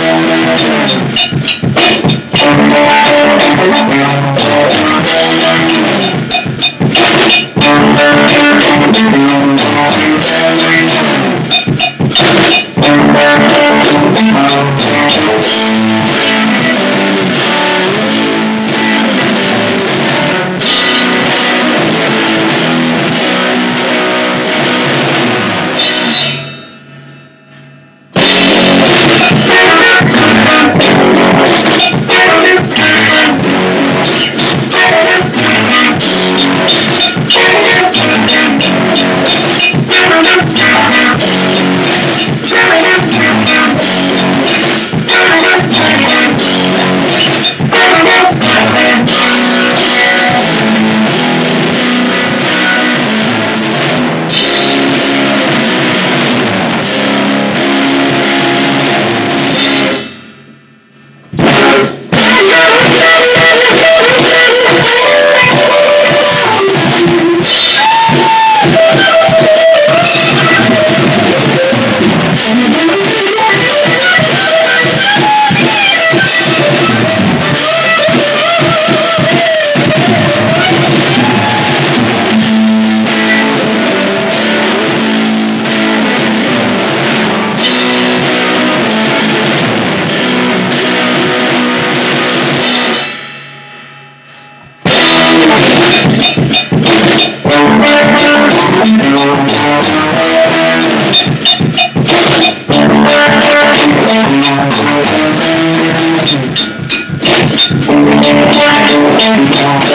Thank Thank you.